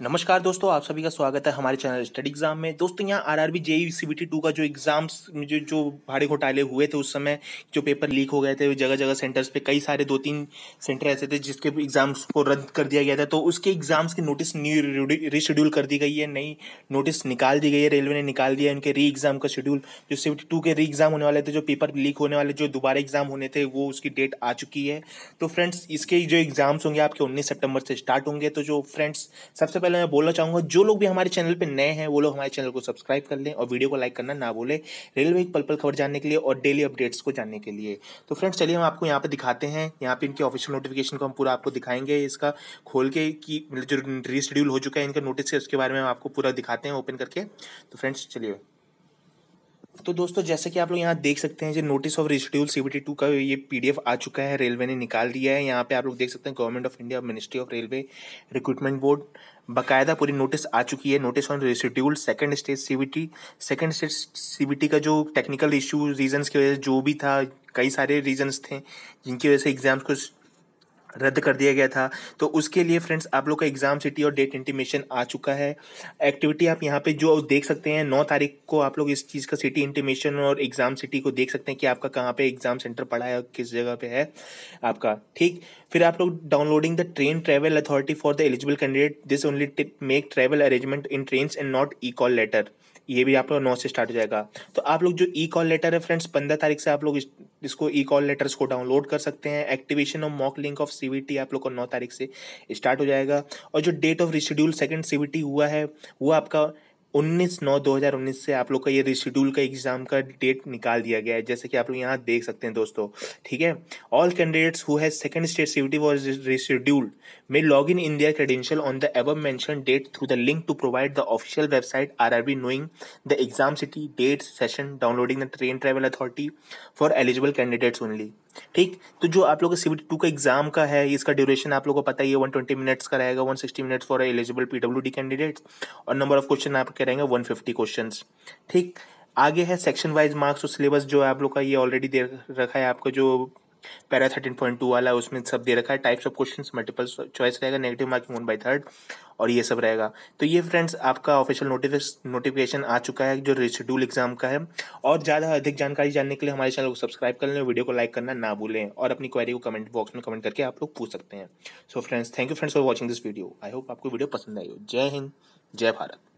नमस्कार दोस्तों, आप सभी का स्वागत है हमारे चैनल स्टडी एग्ज़ाम में। दोस्तों, यहाँ आरआरबी जेई सीबीटी टू का जो एग्ज़ाम्स जो जो भाड़े घोटाले हुए थे उस समय, जो पेपर लीक हो गए थे जगह जगह सेंटर्स पे कई सारे दो तीन सेंटर ऐसे थे जिसके एग्ज़ाम्स को रद्द कर दिया गया था। तो उसके एग्ज़ाम्स की नोटिस न्यू रीशेड्यूल कर दी गई है, नई नोटिस निकाल दी गई है रेलवे ने निकाल दिया है उनके री एग्ज़ाम का शेड्यूल जो सी टू के री एग्ज़ाम होने वाले थे, जो पेपर लीक होने वाले, जो दोबारा एग्ज़ाम होने थे, वो उसकी डेट आ चुकी है। तो फ्रेंड्स इसके जो एग्ज़ाम्स होंगे, आपके उन्नीस सेप्टेम्बर से स्टार्ट होंगे। तो जो फ्रेंड्स सबसे पहले मैं बोलना चाहूँगा, जो लोग भी हमारे चैनल पे नए हैं, वो लोग हमारे चैनल को सब्सक्राइब कर लें और वीडियो को लाइक करना ना भूलें। रेलवे की पल पल खबर जानने के लिए और डेली अपडेट्स को जानने के लिए। तो फ्रेंड्स, चलिए हम आपको यहाँ पे दिखाते हैं। यहाँ पे इनके ऑफिशियल नोटिफिकेशन को हम पूरा आपको दिखाएँगे इसका। खोल के कि जो रीशेड्यूल हो चुका है इनका नोटिस है उसके बारे में हम आपको पूरा दिखाते हैं ओपन करके। तो फ्रेंड्स, चलिए। तो दोस्तों, जैसे कि आप लोग यहाँ देख सकते हैं जो notice of reschedule CBT two का ये पीडीएफ आ चुका है रेलवे ने निकाल दिया है। यहाँ पे आप लोग देख सकते हैं government of India ministry of railway recruitment board बकायदा पूरी नोटिस आ चुकी है। Notice on reschedule second stage CBT second stage CBT का जो टेक्निकल इशू रीजंस की वजह से, जो भी था, कई सारे रीजंस थे, जिनकी वजह से एग्ज़ाम्स को रद्द कर दिया गया था। तो उसके लिए फ्रेंड्स, आप लोग का एग्ज़ाम सिटी और डेट इंटीमेशन आ चुका है। एक्टिविटी आप यहाँ पे जो देख सकते हैं, नौ तारीख को आप लोग इस चीज़ का सिटी इंटीमेशन और एग्ज़ाम सिटी को देख सकते हैं कि आपका कहाँ पे एग्ज़ाम सेंटर पड़ा है किस जगह पे है आपका। ठीक? फिर आप लोग downloading the train travel authority for the eligible candidate. This only make travel arrangement in train and not e call letter. ये भी आप लोग नौ से स्टार्ट हो जाएगा। तो आप लोग जो ई कॉल लेटर है फ्रेंड्स पंद्रह तारीख से आप लोग इसको ई कॉल लेटर्स को डाउनलोड कर सकते हैं। Activation of mock link of CBT आप लोग को नौ तारीख से स्टार्ट हो जाएगा। और जो date of reschedule second CBT हुआ है, वो आपका उन्नीस नौ दो हज़ार उन्नीस से आप लोग का ये रिशेड्यूल का एग्ज़ाम का डेट निकाल दिया गया है, जैसे कि आप लोग यहाँ देख सकते हैं दोस्तों, ठीक है? All candidates who has second state CBT was rescheduled may log in in their credential on the above mention date through the link to provide the official website are are be knowing the exam city date session downloading the train travel authority for eligible candidates only ठीक? तो जो आप लोग का CBT two का exam का है, इसका ड्यूरेशन आप लोगों को पता ही है वन ट्वेंटी मिनट्स का रहेगा one sixty minutes for eligible P W D candidates और नंबर ऑफ़ क्वेश्चन आपके रहेंगे वन फिफ्टी क्वेश्चन ठीक? आगे है सेक्शन वाइज मार्क्स और सिलेबस जो आप लोग का ये ऑलरेडी दे रखा है आपका जो पैरा थर्टीन पॉइंट टू वाला, उसमें सब दे रखा है types of question multiple choice रहेगा negative marking one by third और ये सब रहेगा। तो ये फ्रेंड्स आपका ऑफिशियल नोटिफिकेशन आ चुका है, जो रिशेड्यूल एग्ज़ाम का है, और ज़्यादा अधिक जानकारी जानने के लिए हमारे चैनल को सब्सक्राइब कर लें, वीडियो को लाइक करना ना भूलें, और अपनी क्वेरी को कमेंट बॉक्स में कमेंट करके आप लोग पूछ सकते हैं। So friends thank you friends for watching this video I hope आपको वीडियो पसंद आई हो। जय हिंद, जय भारत।